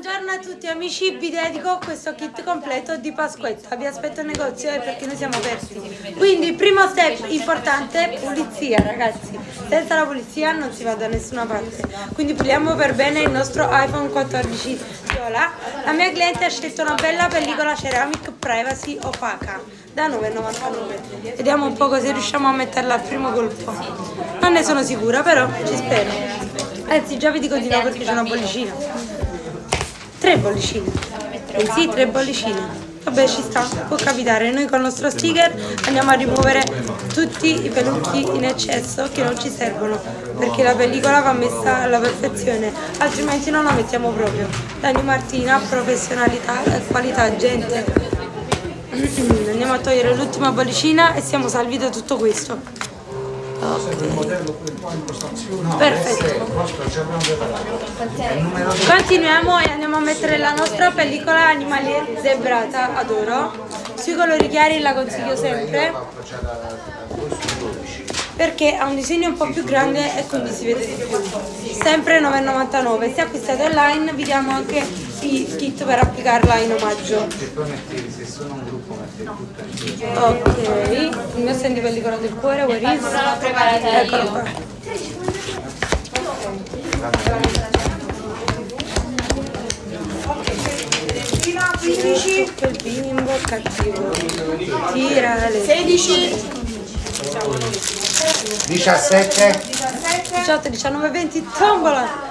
Buongiorno a tutti amici, vi dedico questo kit completo di Pasquetta. Vi aspetto in negozio e perché noi siamo aperti. Quindi, primo step importante, pulizia ragazzi. Senza la pulizia non si va da nessuna parte. Quindi puliamo per bene il nostro iPhone 14 viola. La mia cliente ha scelto una bella pellicola ceramic privacy opaca da 9,99. Vediamo un po' così riusciamo a metterla al primo colpo. Non ne sono sicura, però ci spero. Anzi, già vi dico di no perché c'è una bollicina. Tre bollicine. Eh sì, tre bollicine. Vabbè, ci sta, può capitare. Noi con il nostro sticker andiamo a rimuovere tutti i pelucchi in eccesso che non ci servono, perché la pellicola va messa alla perfezione, altrimenti non la mettiamo proprio. Dani Martina, professionalità e qualità, gente. Andiamo a togliere l'ultima bollicina e siamo salvi da tutto questo. Perfetto. Continuiamo e andiamo a mettere la nostra pellicola animale zebrata, adoro. Sui colori chiari la consiglio sempre perché ha un disegno un po' più grande e quindi si vede di più. Sempre 9,99. Se acquistate online vi diamo anche il kit per applicarla in omaggio. Ok, stand di pellicola del cuore, where is? Eccolo qua. Il bimbo cattivo. Tira le 16 17 18, 19, 20, tombola!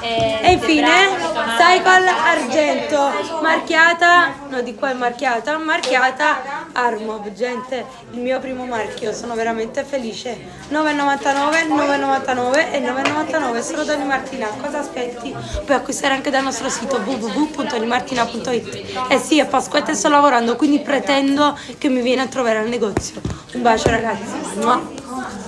E infine, Cycle Argento, marchiata, no di qua è marchiata, marchiata Armob, gente, il mio primo marchio, sono veramente felice. 9,99, 9,99 e 9,99, solo da Martina, cosa aspetti? Puoi acquistare anche dal nostro sito www.limartina.it. Eh sì, è Pasquetta e sto lavorando, quindi pretendo che mi vieni a trovare al negozio. Un bacio ragazzi. Mua.